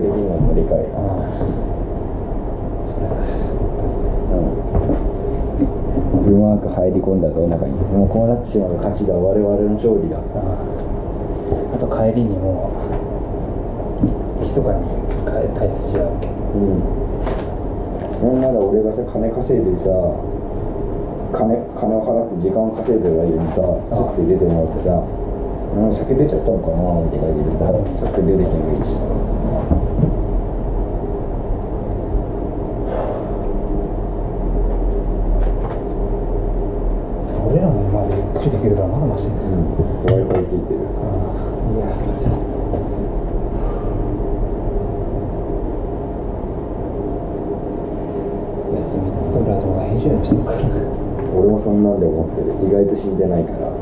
できるのもでかいなそれだ。うまく入り込ん。だぞ中にもうこうなってしまう勝ちだ我々の勝利だあと帰りにも密かに帰退出し合うけうん。なん。なら俺がさ金稼いでさ金金を払って時間を稼いでる間にさつって出てもらってさうん。酒出ちゃったのかなみたいな感じでさつって出てきてもいいしさ俺らもまだゆっくりできるからまだマシだうん w i f i つい。てるいやとりあえず休みつつ俺は動画編集にしてるから。俺もそんなんで思ってる。意外と死んでないから。う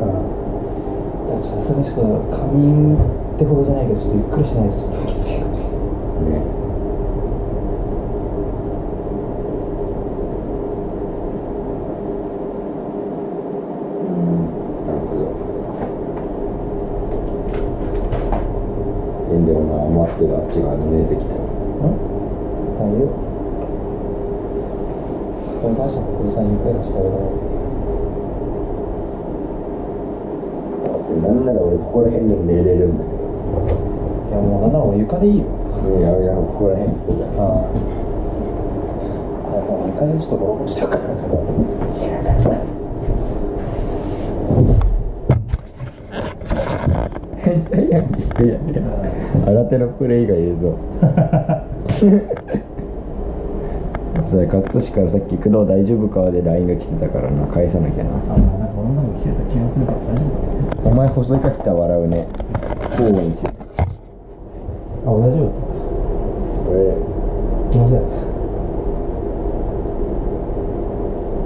ん。さすがにちょっと仮眠ってほどじゃないけどちょっとゆっくりしないとちょっときついかもしれない。ねうんなるほどえでもな待ってるあっち側に見えてきたよ大丈夫それ？に関しては小木さんゆっくりさせてあげたらなんなら俺ここら辺でも寝れ？るんだけいやもうなんなら俺床でいいよいやいやここら辺っつってたじゃんああやもう床でちょっとボロボロしてるから変態やんけいやいや新手のプレイがいるぞそれ葛飾からさっき「工藤大丈夫か?」で LINE が来てたからな。返さなきゃな。あなんか俺のも来てた気がするから大丈夫かお前細いかけたら笑うね。交互に来てなあ大丈夫だっ俺た気のせいだ。っ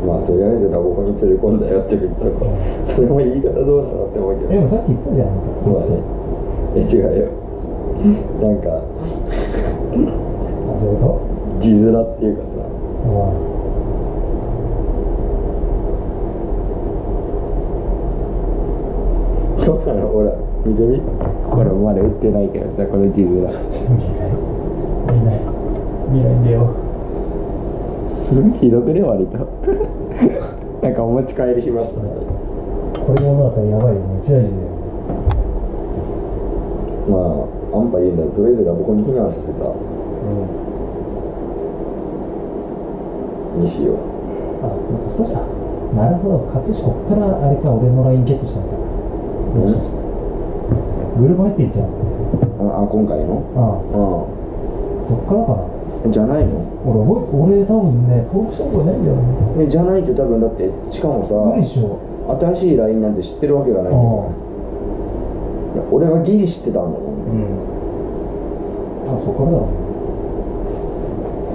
まあとりあえずラボコに連れ込んだよって言ったのかそれも言い方どうなのって思うけど。たでもさっき言ってたじゃん。そうだねえ違うよ。なんかあそういうこ字面っていうかさ。と あほらほら見てみ。これまだ売ってないけどさこの字面。見ない。見ない。見ない。んだよ。ひどくね割と。なんかお持ち帰りしましたね。これもだったらやばいよ一大事だよまあ安牌言うんだとりあえずラボコに避難させた。にしよう。あなんかそうじゃん。なるほど。葛飾こっからあれか俺の LINE ゲットしたのかもしかしてグループ入ってんじゃんああ今回の？あうあそっからかな。んじゃないの？俺俺多分ね登録したことないんだよね。えじゃないと多分だってしかもさ無理でしょ。新しい LINE なんて知ってるわけがないんだよ俺がギリ知ってたんだもんうん。多分そっからだ。ろ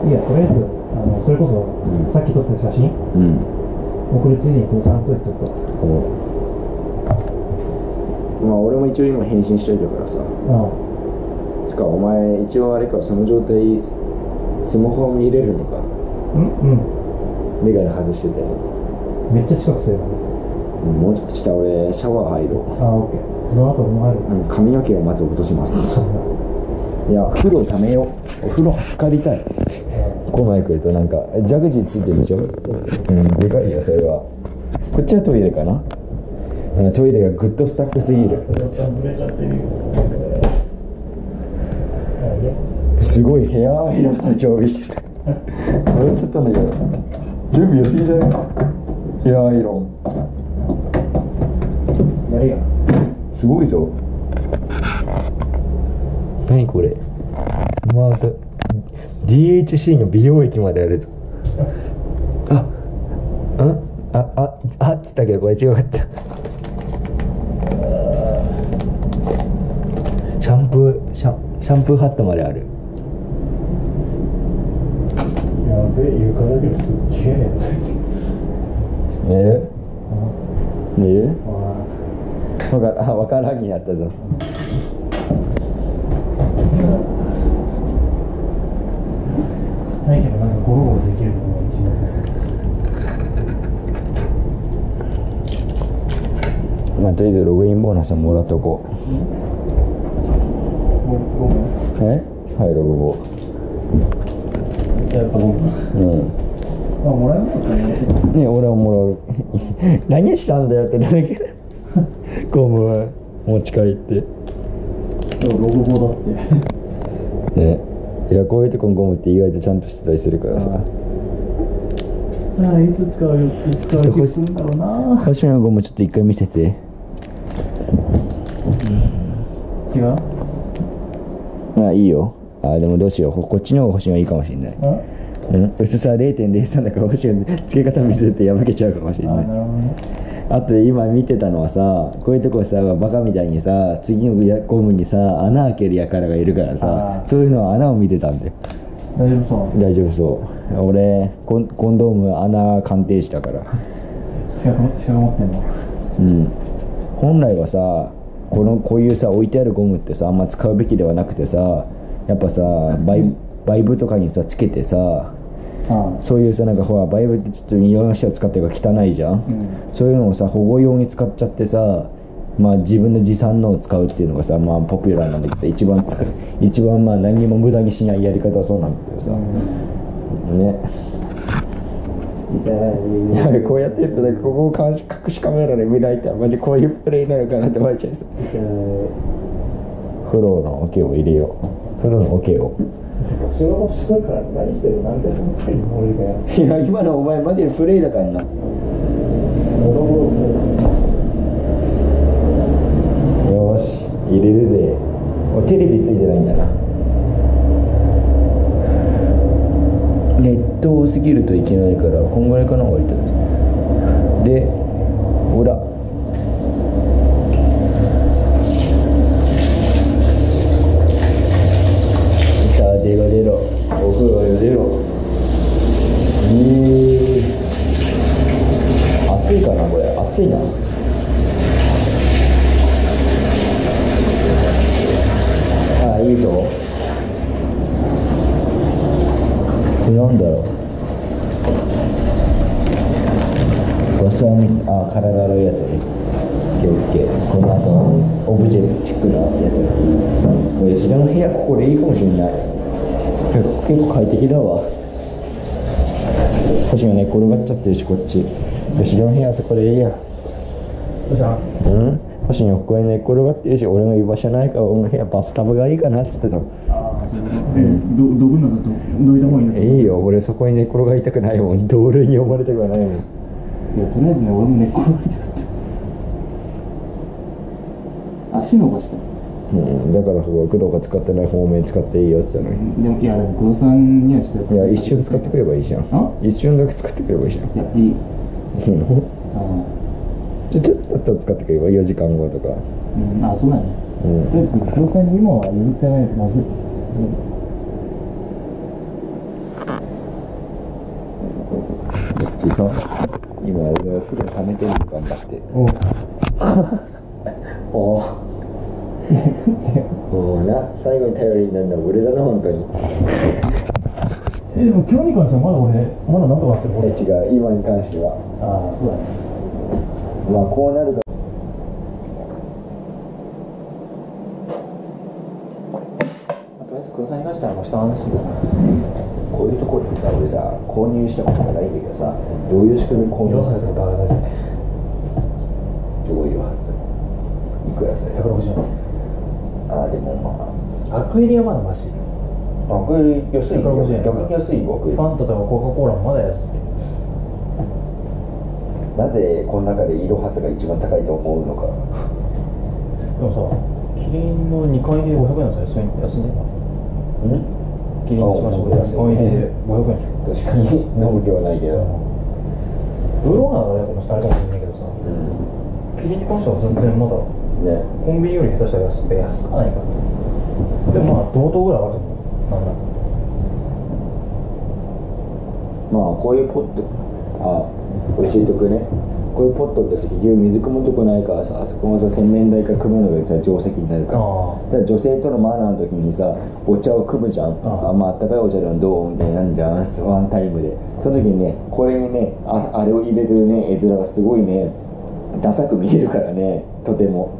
ういやとりあえずあのそれこそ、んさっき撮ってた写真。うん送るついでにこれさんと言っとく。わまあ俺も一応今返信しといたからさ。あつかお前一応あれかその状態ススマホ見れるのか。うんうん。メガネ外してて。めっちゃ近くすればね。もうちょっとした俺シャワー入ろああオッケーその後俺も入る。う、うん、髪の毛をまず落とします。いや風呂ためよう。お風呂浸かりたい。この前来るとなんかジャグジーついてるでしょ？うんでかいよそれは。こっちはトイレかな？うんトイレがグッドスタッフすぎる。すごいヘアアイロンの常備してる笑っちゃったんだけど。準備良すぎじゃない？ヘアアイロン。やるよすごいぞ。何これ。スマート。DHC の美容液まであるぞ。あんあああっつったけどこれ違かった。シャンプーシャシャンプーハットまである。やべえ床だけどすっげえ。ね寝る？寝るあわからあわからんになったぞ。硬いけどなんかゴロゴロできるところが一番ですまあとりあえずログインボーナスはもらっとこう。え？はいロゴやっぱうん。あもらえなかったねね俺はもらう。何したんだよってなるけどゴム持ち帰って。ロゴ棒だって。ね。いやこういうとこのゴムって意外とちゃんとしてたりするからさ。ああ。いつ使うよいつ使うよするんだろうな。星野のゴムちょっと一回見せて。違う？まあいいよ。あでもどうしよう。こっちの方が星野いいかもしれない。あ？うん。薄さ0.03だから星野付け方見せて破けちゃうかもしれあない。なるほどねあと今見てたのはさこういうとこさバカみたいにさ次のやゴムにさ穴開けるやからがいるからさそういうのは穴を見てたんだよ。大丈夫そう。大丈夫そう。俺コンコンドーム穴鑑定士だから。資格持ってんの？うん。本来はさこのこういうさ置いてあるゴムってさあんま使うべきではなくてさやっぱさバイバイブとかにさつけてさあそういうさなんかほらバイブってちょっといろんな人が使ってるから汚いじゃん、うん。そういうのをさ保護用に使っちゃってさまあ自分の持参のを使うっていうのがさまあポピュラーなんだけど一番使う一番まあ何にも無駄にしないやり方はそうなんだけどさ、ね。いやこうやってるとなんかここを監視隠しカメラで見られたらマジこういうプレイなのかなって思っちゃいそう。フローの桶を入れよう。フローの桶を仕事しないから何してるなんでその時に漏れるかやいや今のお前マジでプレイだからな。よーし入れるぜ。おテレビついてないんだな。ネット多すぎるといけないからこんぐらいかな割と。でほらさあ出ろ出ろお風呂よ出ろえー、暑いかなこれ暑いなああいいぞこれなんだろうわさみあ体洗うやつねオッケーオッケーこの後オブジェチックなやつ。吉田の部屋ここでいいかもしれない。結構快適だわ。星が寝転がっちゃってるしこっち。吉田の部屋あそこでいいや。どうしたうん？星がここに寝転がってるし俺の居場所ないから俺の部屋バスタブがいいかなっつってたの。ああそうえどどこなんだとどういった方がいいんだといいよ。俺そこに寝転がりたくないもん。同類に呼ばれたくはないもんいやとりあえずね俺も寝っ転がりたかった。足伸ばした。うん、だからそこ工藤が使ってない方面使っていいよって言ってたのに。でもいやでも工藤さんにはちょっといや一瞬使ってくればいいじゃん。あ？一瞬だけ使ってくればいいじゃん。いやいい。うんあちょちょっとだったら使ってくれば4時間後とか。ーうんあそうだね。うん。とりあえず工藤さんに今は譲ってないとまずいさすがにでさ今俺が風呂溜めてるの頑張って。おう。おう。な最後に頼りになるのは俺だな本当に。えでも今日に関してはまだ俺まだなんとかなってる。え違う。今に関しては。ああそうだね。まあこうなるととりあえず工藤さんに関してはもう一安心だこういうところってさ俺さ購入したことがないんだけどさどういう仕組みで購入したのバカだねどういうはずいくらする160円ああでもまあアクエリはまだマシあこれ安い160円逆に安い僕ファンタとかコカ・コーラもまだ安いなぜこの中でイロハスが一番高いと思うのかでもさキリンの2回で500円だったら安い安いんじゃな。いうん。キリンのしましょう500円でしょ確かに飲む気はないけどウーロンハイはあれかもしれないけどさうキリンに関しては全然まだねコンビニより下手したら安安くないかでもまあ同等ぐらいあると思うなんだまあこういうポットあ教えとくねこういうポットって結局水汲むとこないからさあそこもさ洗面台から汲むのがさ定石になるから。から女性とのマナーの時にさお茶を汲むじゃん。ああ。まああったかいお茶でもどうみたいになんじゃんワンタイムでその時にねこれにねああれを入れてるね絵面がすごいねダサく見えるからねとても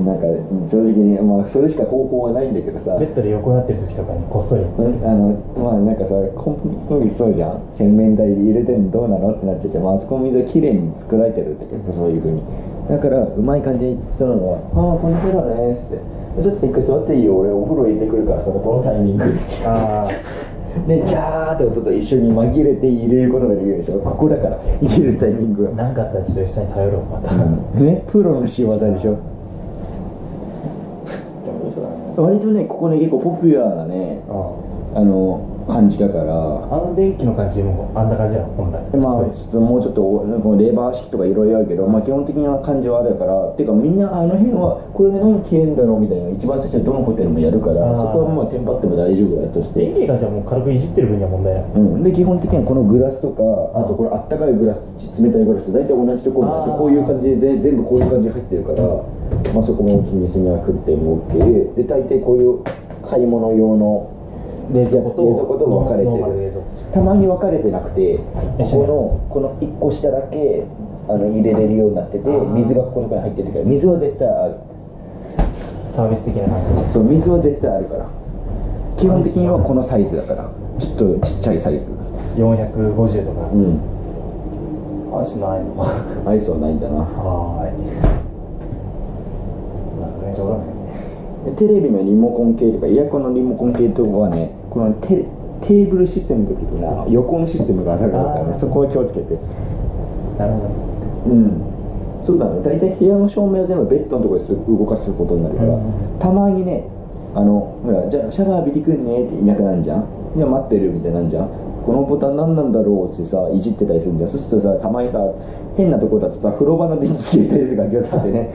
なんか正直にまあそれしか方法はないんだけどさ。ベッドで横になってる時とかにこっそり。うんあのまあなんかさコンビそうじゃん。洗面台で入れてんのどうなのってなっちゃうじゃん、まああそこの水はきれいに作られてるんだけどさそういうふうに。だからうまい感じに人なのは「ああこんにちはね」っつって「ちょっと一回座っていいよ。俺お風呂入れてくるからそのこのタイミング」あ でジャーって音と一緒に紛れて入れることができるでしょ。ここだから入れるタイミングあ何かあったらちょっと一緒に頼ろうまた、はね？プロの仕業でしょ割とねここね結構ポピュラーなねああ。の感じだから。あの電気の感じもあんな感じなの本来。まあ、ちょっともうちょっとこのレバー式とかいろいろあるけど、まあ、基本的な感じはあるから。っていうかみんなあの辺はこれで何消えんだろうみたいな一番最初にどのホテルもやるからそこはまあテンパっても大丈夫だとして。電気に関してはもう軽くいじってる分には問題ないうん、で基本的にはこのグラスとかあとこれあったかいグラス冷たいグラスと大体同じところにこういう感じで全全部こういう感じで入ってるから、まあ、そこも気にしなくても OK で大抵こういう買い物用の冷蔵庫と冷蔵庫と分かれてる。たまに分かれてなくてこのこの1個下だけあの入れれるようになってて水がここの中に入ってるから水は絶対ある。サービス的な感じでそう水は絶対あるから。基本的にはこのサイズだから。ちょっとちっちゃいサイズ。450とか、うん。アイスないの。はアイスはないんだな。ーい。まあねテレビのリモコン系とかエアコンのリモコン系とかはねこのテテーブルシステムの時にな横のシステムが当たるからねそこは気をつけて。なるほど。ねうん。そうだね。大体部屋の照明は全部ベッドのところです動かすことになるから、うん。たまにねあのほらじゃあシャワー浴びてくんねっていなくなるじゃん。じゃあ待ってるみたいになんじゃん。このボタン何なんだろうってさいじってたりするんじゃんそうするとさたまにさ変なところだとさ風呂場の電気消えたりするから気をつけてね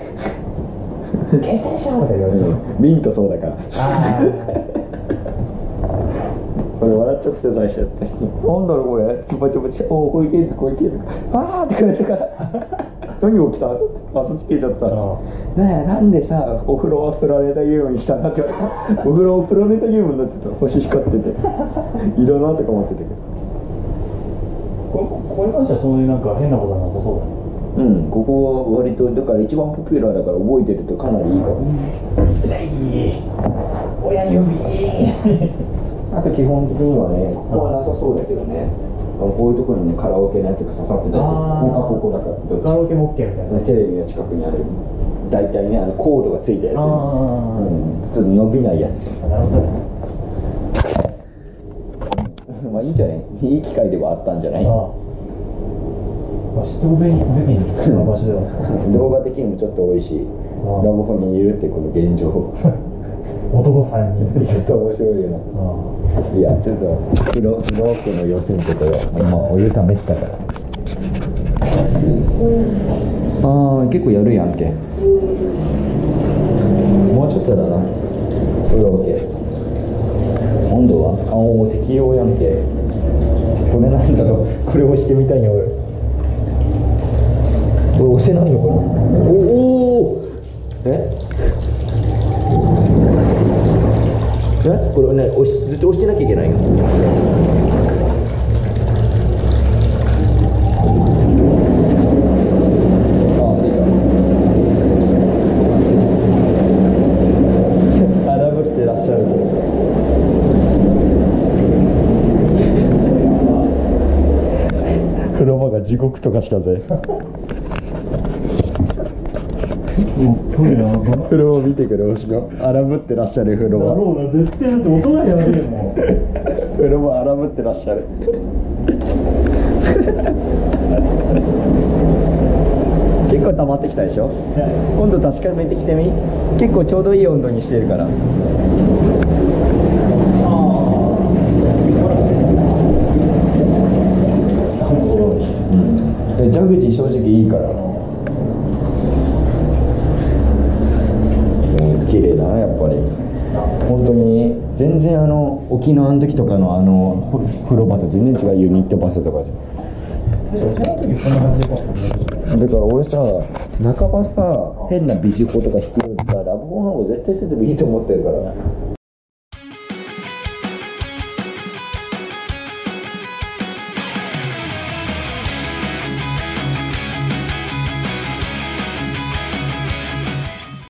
消してでしょとか言われてうんミントそうだから。あこれ笑っちゃって最初やって。なんだろうこれ。つばちばちおおこういけるこういける。あーってくれてから。何起きた？あそっち消えちゃった。あなんやなんでさお風呂はプラネタゲームにしたなって言われた。お風呂はプラネタゲームになってた。星光ってて。いろなとか思ってたけど。こここに関してはそういうなんか変なことはなさそうだねうん。ここは割とだから一番ポピュラーだから覚えてるとかなりいいかも。痛い親指。あと基本的にはねここはなさそうだけどね。こういうところにねカラオケのやつが刺さってたりする。ここかここだか。らカラオケも OK みたいな。テレビの近くにある大体ねあのコードがついたやつ、あうん、ちょっと伸びないやつ。あなるほど。ね まあいいんじゃない？いい機会ではあったんじゃない？ああまあ知っておくべきべきな場所では。動画的にもちょっと多い。しラブホにいるってこの現状。男さんに。ちょっと面白いよな。いやちょっと風呂風呂奥の予選とかはまあお湯ためてたから。ああ結構やるやんけ。もうちょっとだな。風呂桶。温度は？あおお適用やんけ。これなんだろう。これ押してみたいんや俺これ押せないのこれおおえ？え？これね押しずっと押してなきゃいけないよ。ああそうか。荒ぶってらっしゃる風呂場が地獄とかしたぜ風呂を見てくれおしの荒ぶってらっしゃる風呂場ろうな絶対だって音がやもん風呂場荒ぶってらっしゃる結構溜まってきたでしょ？温度確かめてきてみ。結構ちょうどいい温度にしてるから。でジャグジー正直いいからうん綺麗だなやっぱり本当に全然あの沖縄の時とかのあの風呂場と全然違うユニットバスとかじゃだから俺さ半ばさ変なビジコとか弾くよりさラブホの方絶対設備いいと思ってるから。